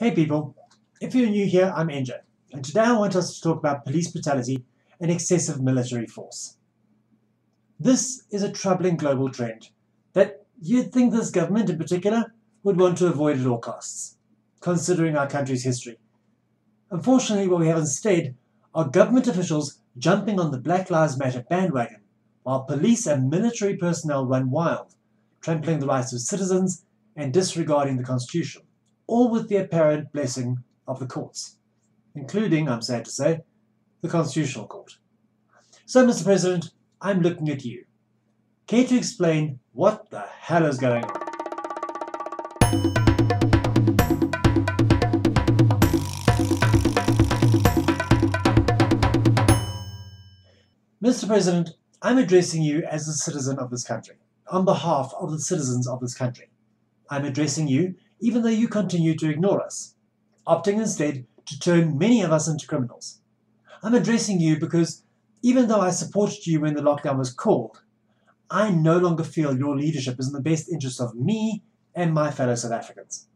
Hey people, if you're new here, I'm NJ, and today I want us to talk about police brutality and excessive military force. This is a troubling global trend that you'd think this government in particular would want to avoid at all costs, considering our country's history. Unfortunately, what we have instead are government officials jumping on the Black Lives Matter bandwagon, while police and military personnel run wild, trampling the rights of citizens and disregarding the Constitution all with the apparent blessing of the courts, including, I'm sad to say, the Constitutional Court. So, Mr. President, I'm looking at you. Care to explain what the hell is going on? Mr. President, I'm addressing you as a citizen of this country, on behalf of the citizens of this country. I'm addressing you even though you continue to ignore us, opting instead to turn many of us into criminals. I'm addressing you because even though I supported you when the lockdown was called, I no longer feel your leadership is in the best interest of me and my fellow South Africans.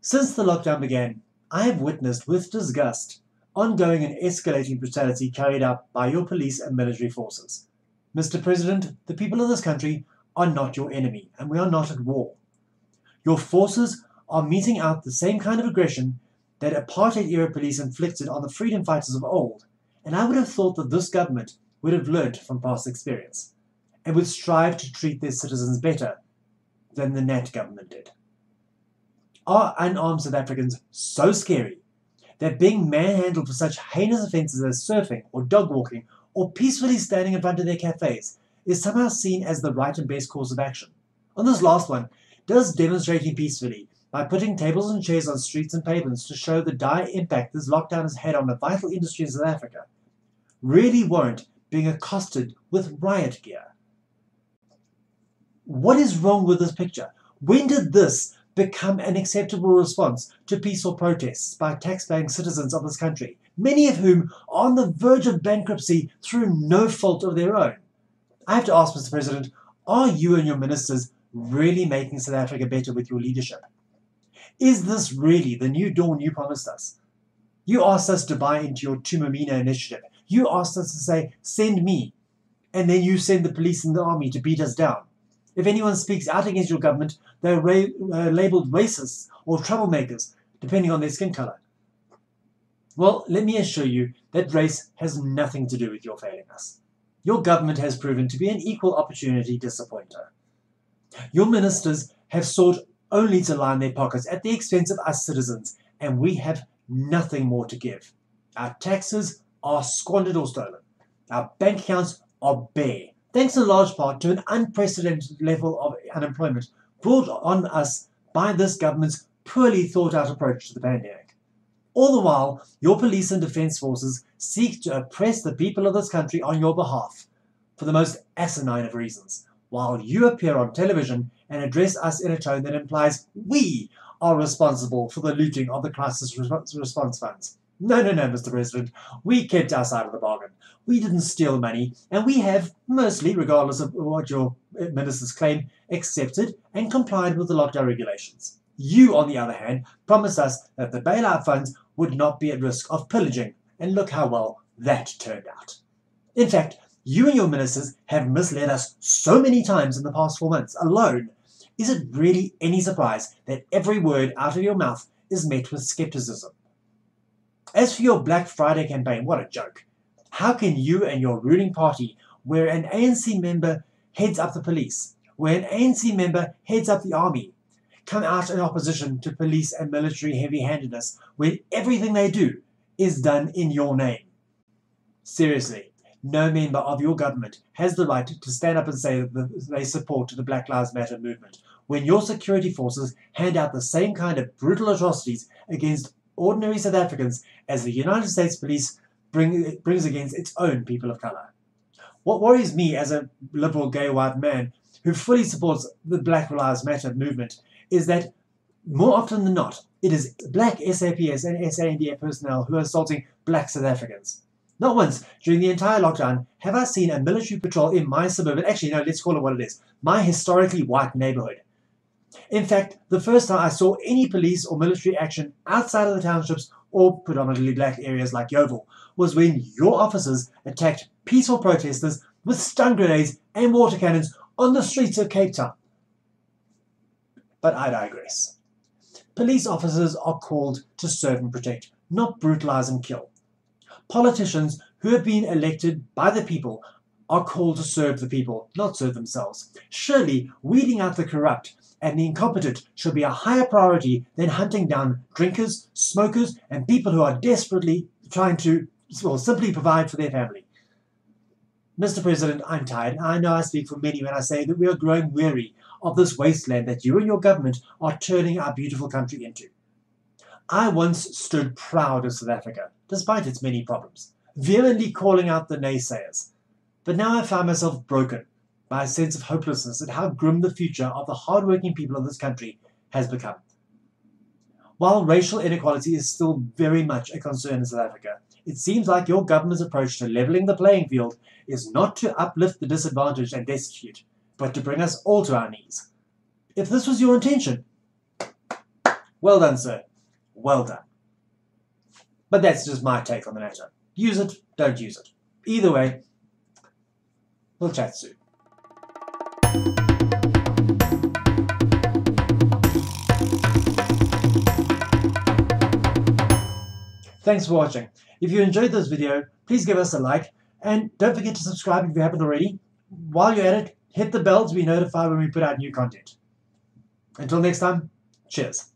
Since the lockdown began, I have witnessed with disgust ongoing and escalating brutality carried out by your police and military forces. Mr. President, the people of this country are not your enemy, and we are not at war. Your forces are meting out the same kind of aggression that apartheid era police inflicted on the freedom fighters of old, and I would have thought that this government would have learned from past experience and would strive to treat their citizens better than the Nat government did. Are unarmed South Africans so scary that being manhandled for such heinous offences as surfing or dog walking or peacefully standing in front of their cafes is somehow seen as the right and best course of action? On this last one, does demonstrating peacefully by putting tables and chairs on streets and pavements to show the dire impact this lockdown has had on a vital industry in South Africa really warrant being accosted with riot gear. What is wrong with this picture? When did this become an acceptable response to peaceful protests by tax-paying citizens of this country, many of whom are on the verge of bankruptcy through no fault of their own? I have to ask, Mr. President, are you and your ministers really making South Africa better with your leadership? Is this really the new dawn you promised us? You asked us to buy into your Thuma Mina initiative. You asked us to say, send me. And then you send the police and the army to beat us down. If anyone speaks out against your government, they're ra- uh, labeled racists or troublemakers, depending on their skin color. Well, let me assure you that race has nothing to do with your failing us. Your government has proven to be an equal opportunity disappointer. Your ministers have sought only to line their pockets at the expense of us citizens, and we have nothing more to give. Our taxes are squandered or stolen. Our bank accounts are bare, thanks in large part to an unprecedented level of unemployment brought on us by this government's poorly thought out approach to the pandemic. All the while, your police and defense forces seek to oppress the people of this country on your behalf for the most asinine of reasons while you appear on television and address us in a tone that implies we are responsible for the looting of the crisis response funds. No, no, no, Mr. President. We kept our side of the bargain. We didn't steal money, and we have, mostly, regardless of what your ministers claim, accepted and complied with the lockdown regulations. You, on the other hand, promised us that the bailout funds would not be at risk of pillaging, and look how well that turned out. In fact, you and your ministers have misled us so many times in the past four months alone. Is it really any surprise that every word out of your mouth is met with skepticism? As for your Black Friday campaign, what a joke. How can you and your ruling party, where an ANC member heads up the police, where an ANC member heads up the army, come out in opposition to police and military heavy handedness when everything they do is done in your name? Seriously, no member of your government has the right to stand up and say that they support the Black Lives Matter movement when your security forces hand out the same kind of brutal atrocities against ordinary South Africans as the United States Police bring, brings against its own people of colour. What worries me as a liberal gay white man who fully supports the Black Lives Matter movement is that more often than not, it is black SAPS and SANDF personnel who are assaulting black South Africans. Not once during the entire lockdown have I seen a military patrol in my suburban, actually, no, let's call it what it is, my historically white neighborhood. In fact, the first time I saw any police or military action outside of the townships or predominantly black areas like Yeoville was when your officers attacked peaceful protesters with stun grenades and water cannons on the streets of Cape Town. But I digress. Police officers are called to serve and protect, not brutalize and kill. Politicians who have been elected by the people are called to serve the people, not serve themselves. Surely, weeding out the corrupt and the incompetent should be a higher priority than hunting down drinkers, smokers, and people who are desperately trying to well, simply provide for their family. Mr. President, I'm tired. I know I speak for many when I say that we are growing weary of this wasteland that you and your government are turning our beautiful country into. I once stood proud of South Africa, despite its many problems, vehemently calling out the naysayers. But now I find myself broken by a sense of hopelessness at how grim the future of the hard-working people of this country has become. While racial inequality is still very much a concern in South Africa, it seems like your government's approach to levelling the playing field is not to uplift the disadvantaged and destitute, but to bring us all to our knees. If this was your intention, well done, sir. Well done. But that's just my take on the matter. Use it, don't use it. Either way, we'll chat soon. Thanks for watching. If you enjoyed this video, please give us a like and don't forget to subscribe if you haven't already. While you're at it, hit the bell to be notified when we put out new content. Until next time, cheers.